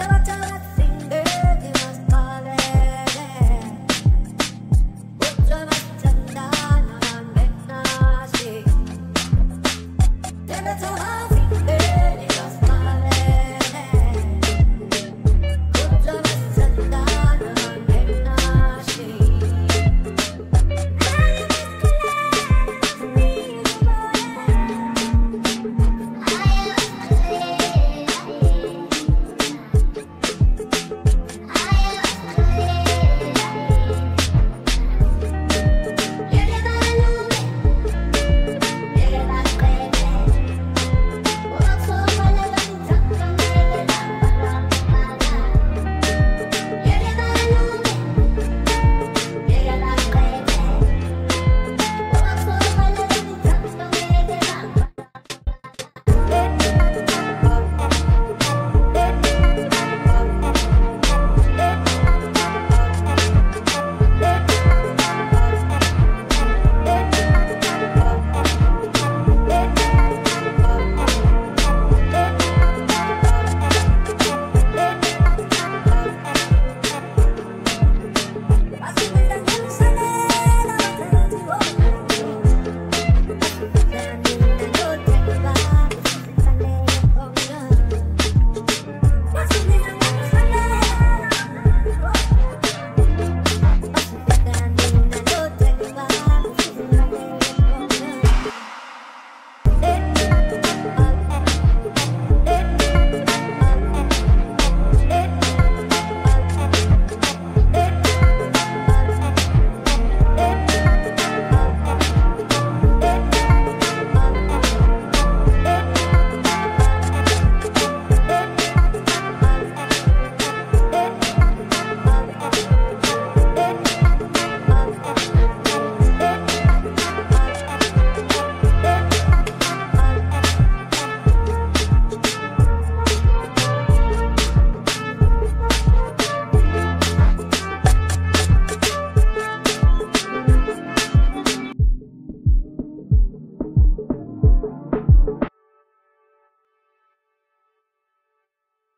Never tell